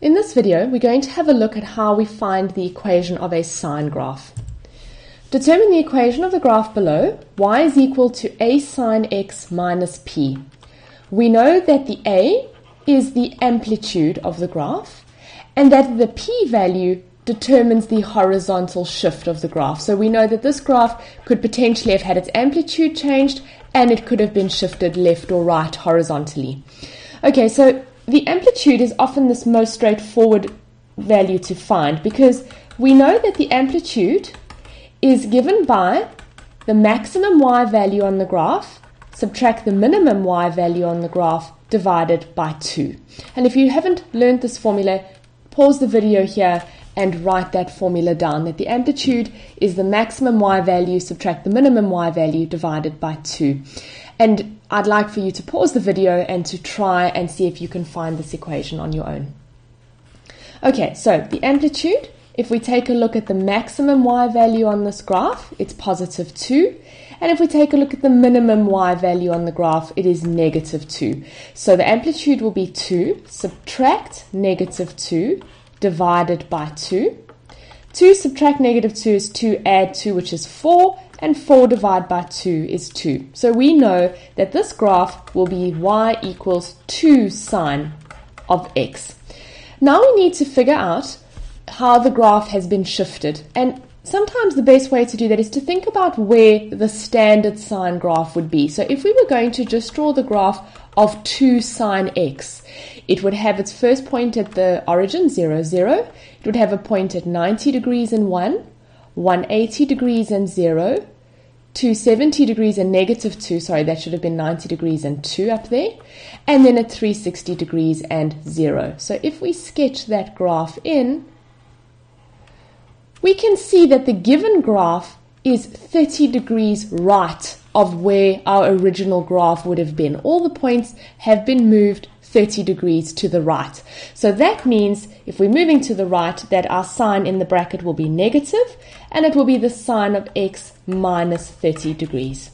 In this video, we're going to have a look at how we find the equation of a sine graph. Determine the equation of the graph below, y is equal to a sine x minus p. We know that the a is the amplitude of the graph and that the p value determines the horizontal shift of the graph. So we know that this graph could potentially have had its amplitude changed and it could have been shifted left or right horizontally. Okay, so the amplitude is often this most straightforward value to find because we know that the amplitude is given by the maximum y value on the graph, subtract the minimum y value on the graph divided by 2. And if you haven't learned this formula, pause the video here and write that formula down that the amplitude is the maximum y value subtract the minimum y value divided by 2. And I'd like for you to pause the video and to try and see if you can find this equation on your own. Okay, so the amplitude, if we take a look at the maximum y value on this graph, it's positive 2. And if we take a look at the minimum y value on the graph, it is negative 2. So the amplitude will be 2, subtract negative 2, divided by 2. 2 subtract negative 2 is 2, add 2, which is 4 and 4 divided by 2 is 2. So we know that this graph will be y equals 2 sine of x. Now we need to figure out how the graph has been shifted. And sometimes the best way to do that is to think about where the standard sine graph would be. So if we were going to just draw the graph of 2 sine x, it would have its first point at the origin, 0, 0. It would have a point at 90 degrees and 1, 180 degrees and 0, 270 degrees and negative 2, sorry, that should have been 90 degrees and 2 up there, and then at 360 degrees and 0. So if we sketch that graph in, we can see that the given graph is 30 degrees right of where our original graph would have been. All the points have been moved 30 degrees to the right. So that means if we're moving to the right that our sign in the bracket will be negative and it will be the sine of x minus 30 degrees.